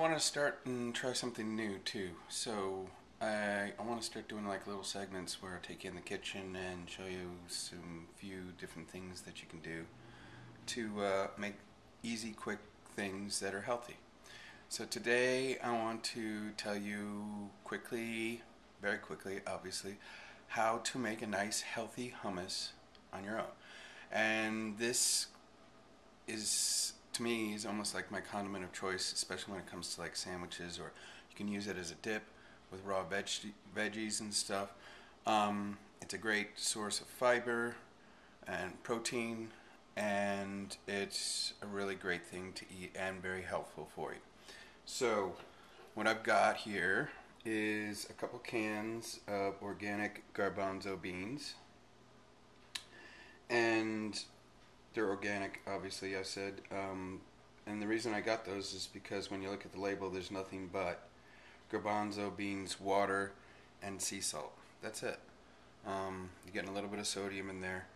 want to start and try something new too. So I, I want to start doing like little segments where I take you in the kitchen and show you some few different things that you can do to uh, make easy, quick things that are healthy. So today I want to tell you quickly, very quickly, obviously, how to make a nice, healthy hummus on your own. And this is to me is almost like my condiment of choice, especially when it comes to like sandwiches, or you can use it as a dip with raw veg veggies and stuff. Um, it's a great source of fiber and protein, and it's a really great thing to eat and very helpful for you. So, what I've got here is a couple cans of organic garbanzo beans, and they're organic, obviously, I said. Um, and the reason I got those is because when you look at the label, there's nothing but garbanzo beans, water, and sea salt. That's it. Um, you're getting a little bit of sodium in there,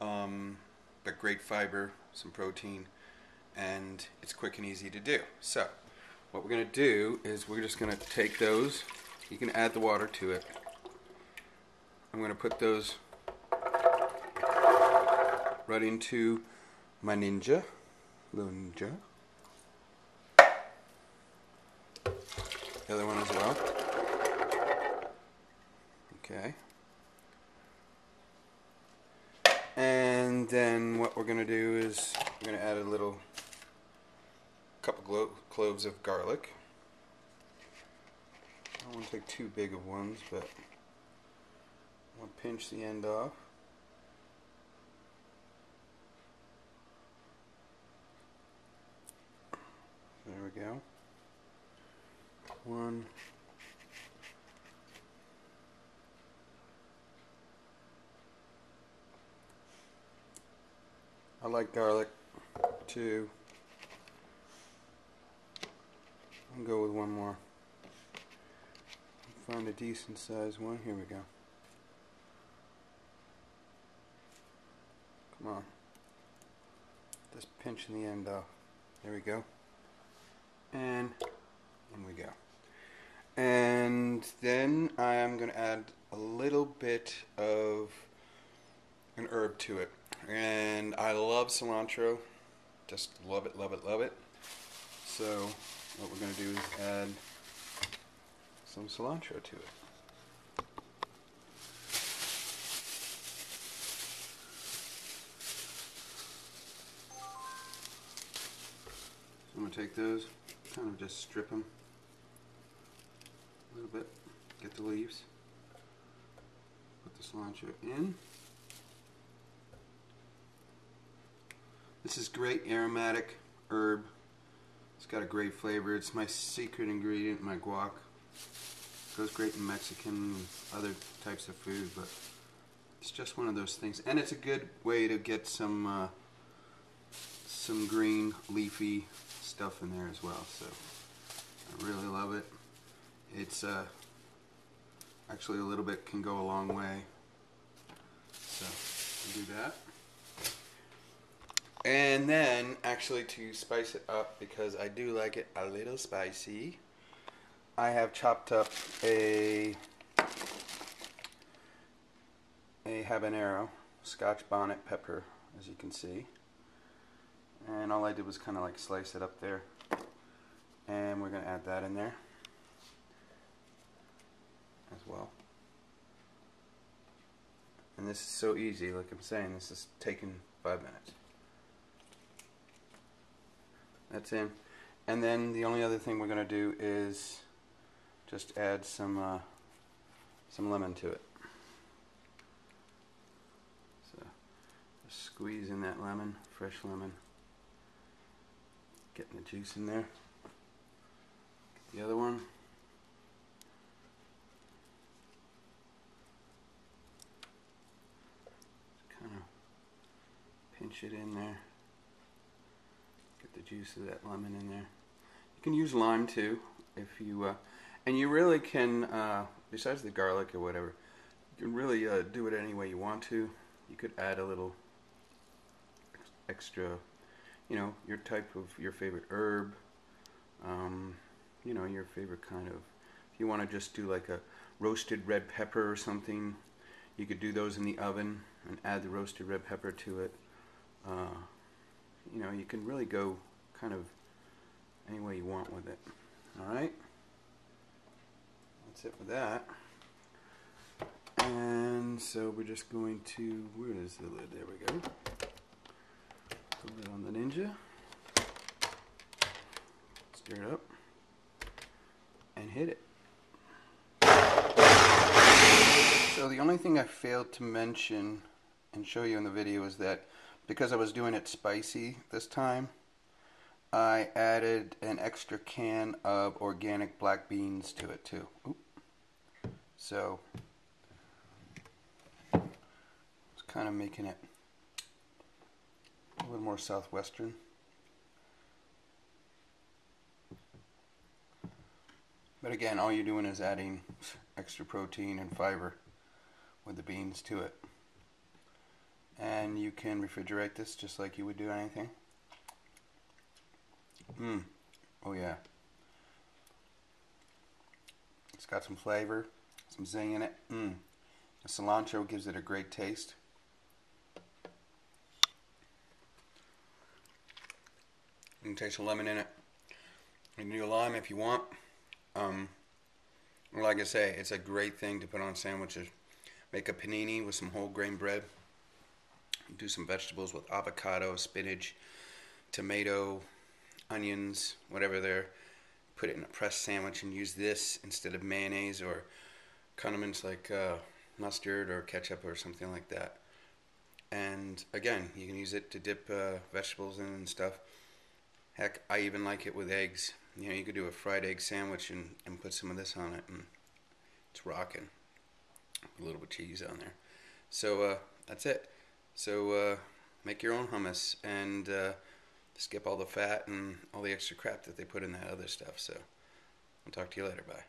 um, but great fiber, some protein, and it's quick and easy to do. So, what we're going to do is we're just going to take those. You can add the water to it. I'm going to put those right into my Ninja. Little Ninja. The other one as well. Okay. And then what we're going to do is we're going to add a little couple cloves of garlic. I don't want to take too big of ones, but I'll pinch the end off. There we go. One. I like garlic. Two. I'll go with one more. Find a decent size one. Here we go. Come on. Just pinching the end off. There we go and in we go. And then I am going to add a little bit of an herb to it. And I love cilantro. Just love it, love it, love it. So what we're going to do is add some cilantro to it. I'm going to take those kind of just strip them a little bit, get the leaves, put the cilantro in. This is great aromatic herb. It's got a great flavor. It's my secret ingredient, my guac. Goes great in Mexican and other types of food, but it's just one of those things. And it's a good way to get some uh, some green leafy stuff in there as well. So I really love it. It's uh, actually a little bit can go a long way. So do that. And then actually to spice it up because I do like it a little spicy. I have chopped up a a habanero scotch bonnet pepper as you can see and all I did was kind of like slice it up there and we're going to add that in there as well. And this is so easy like I'm saying this is taking five minutes. That's in. And then the only other thing we're going to do is just add some uh, some lemon to it. So just squeeze in that lemon fresh lemon. Getting the juice in there. Get the other one. Kind of it in there. Get the juice of that lemon in there. You can use lime too if you, uh, and you really can, uh, besides the garlic or whatever, you can really uh, do it any way you want to. You could add a little extra you know, your type of your favorite herb. Um, you know, your favorite kind of. If you want to just do like a roasted red pepper or something, you could do those in the oven and add the roasted red pepper to it. Uh, you know, you can really go kind of any way you want with it. All right. That's it for that. And so we're just going to, where is the lid? There we go. Put it on the Ninja. Stir it up. And hit it. So the only thing I failed to mention and show you in the video is that because I was doing it spicy this time, I added an extra can of organic black beans to it too. Oop. So it's kind of making it a little more southwestern. But again, all you're doing is adding extra protein and fiber with the beans to it. And you can refrigerate this just like you would do anything. Mmm. Oh yeah. It's got some flavor, some zing in it. Mmm. The cilantro gives it a great taste. You can taste the lemon in it. You can do a lime if you want. Um, like I say, it's a great thing to put on sandwiches. Make a panini with some whole grain bread. Do some vegetables with avocado, spinach, tomato, onions, whatever they're. Put it in a pressed sandwich and use this instead of mayonnaise or condiments like uh, mustard or ketchup or something like that. And again, you can use it to dip uh, vegetables in and stuff. Heck, I even like it with eggs. You know, you could do a fried egg sandwich and, and put some of this on it, and it's rocking. A little bit of cheese on there. So uh, that's it. So uh, make your own hummus and uh, skip all the fat and all the extra crap that they put in that other stuff. So I'll talk to you later. Bye.